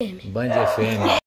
Band FM.